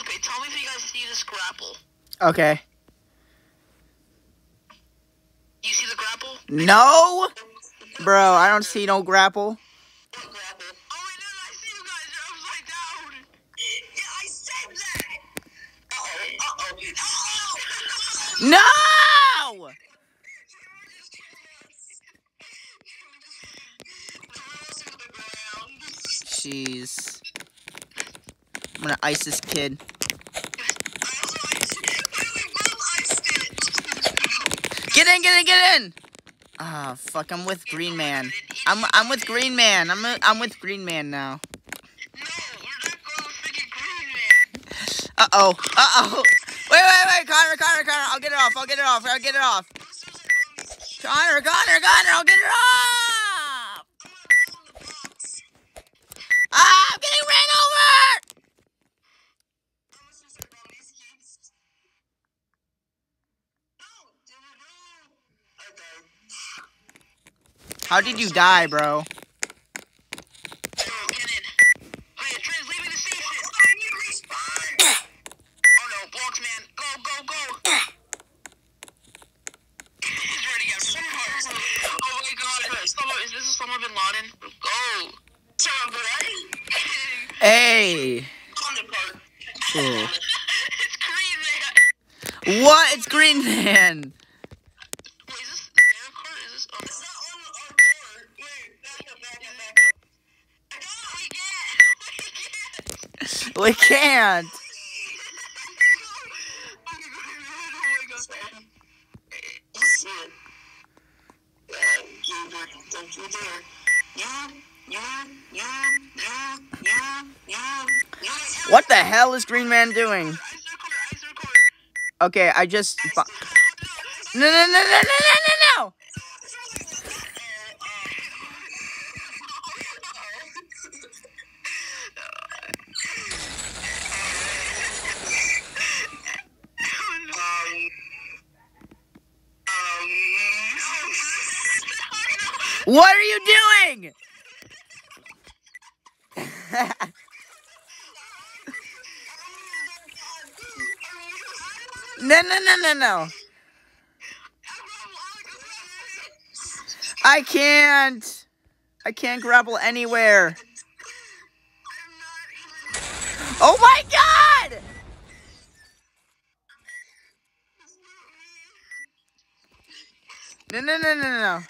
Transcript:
Okay, tell me if you guys see this grapple. Okay. You see the grapple? No, bro. I don't see no grapple. What grapple? Wait, no, no, I see you guys. You're upside down. Yeah, I said that. Oh. No. Jeez. I'm gonna ice this kid. Get in, get in, get in! Ah, fuck, I'm with Green Man. I'm I'm with Green Man. I'm I'm with Green Man now. Uh oh. Uh oh. Wait, wait, wait, Connor, Connor, Connor. I'll get it off. I'll get it off. I'll get it off. Connor, Connor, Connor. I'll get it off. Ah, I'm getting ran over. How did you die, bro? Hey. Cool. It's Green Man. What? It's Green Man. Wait, is this their cart? Is this? Oh, it's not on our cart. Wait, back up, back up, back up. No, we can't. We can't. We can't. Don't you dare. Yeah, yeah, yeah, yeah, yeah, yeah, yeah. What the hell is Green Man doing? Ice recorder, ice recorder. Okay, I just. No, no, no, no, no, no, no, no! What are you doing? no, no, no, no, no. I can't. I can't grapple anywhere. Oh my god! No, no, no, no, no.